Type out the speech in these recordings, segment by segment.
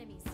enemies.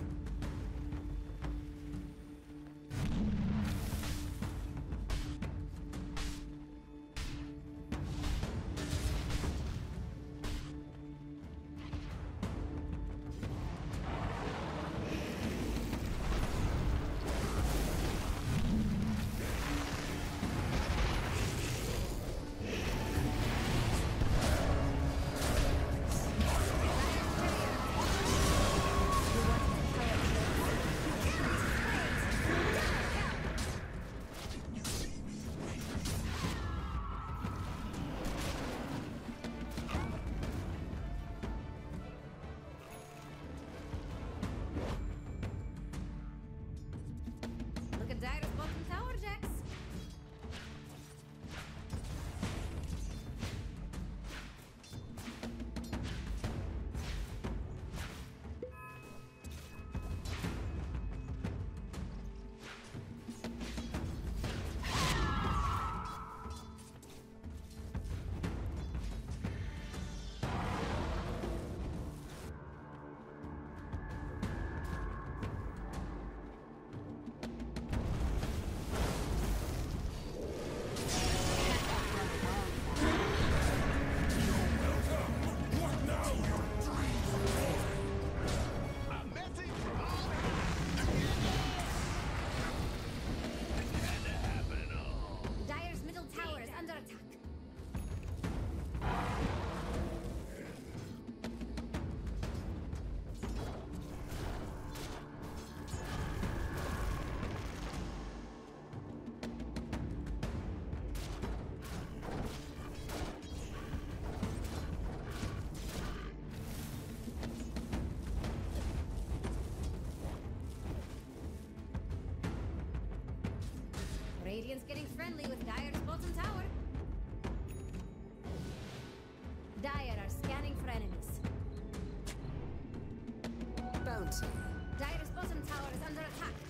under attack.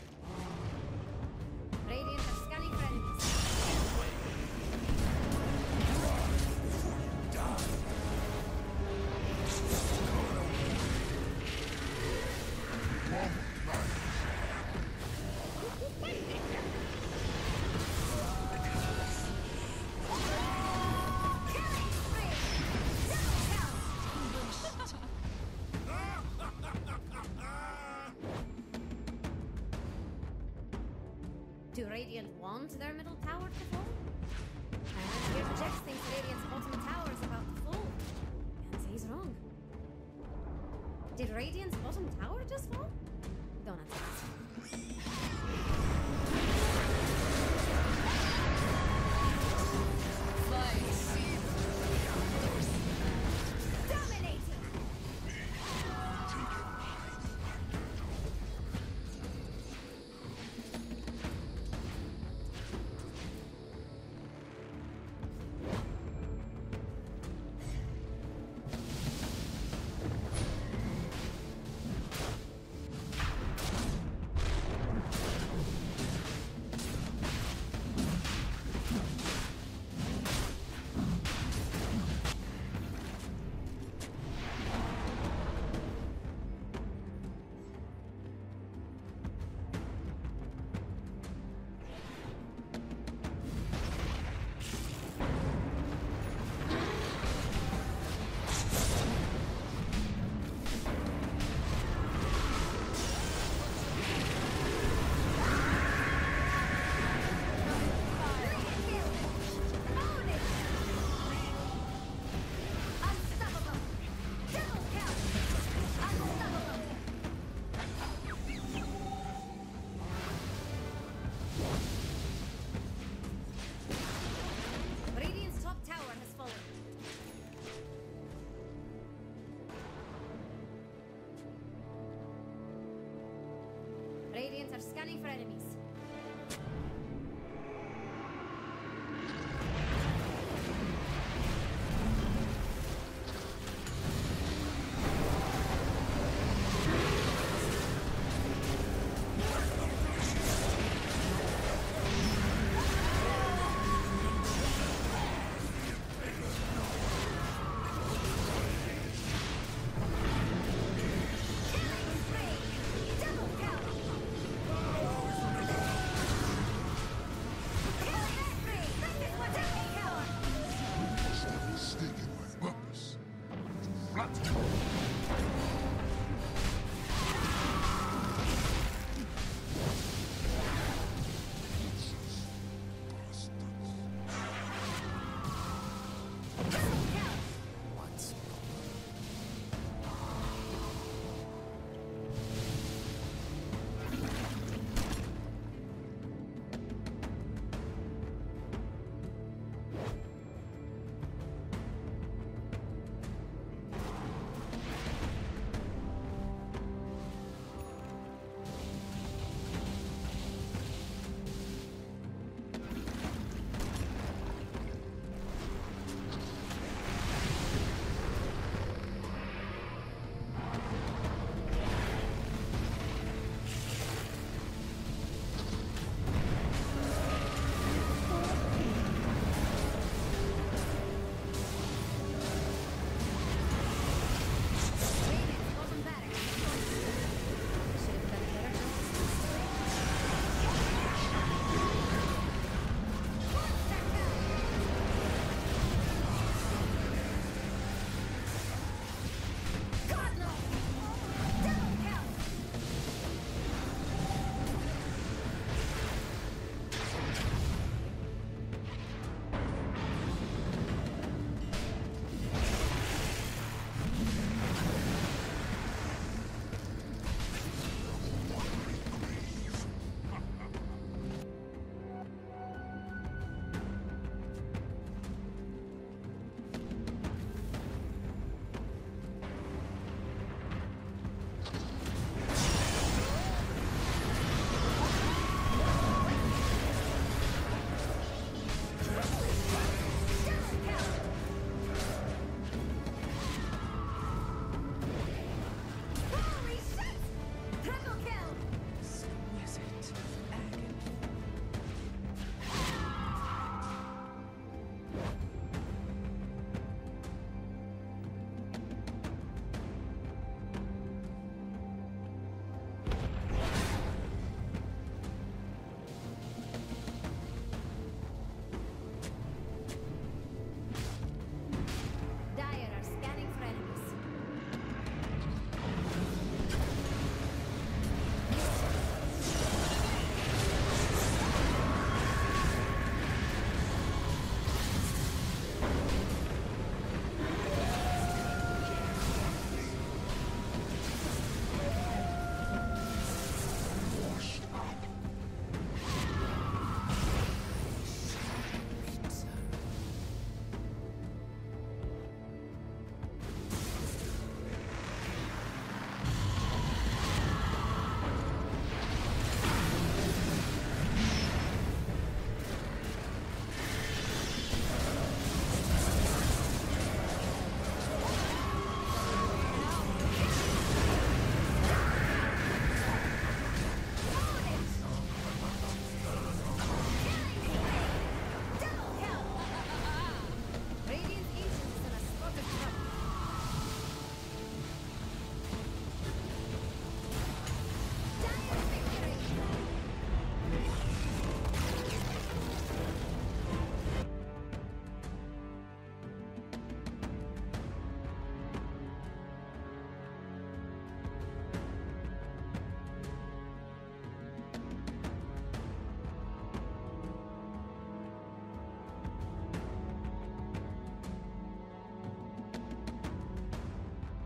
to their middle tower to fall. Radiant's bottom tower is about to fall. And he's wrong. Did Radiant's bottom tower just fall? Don't answer.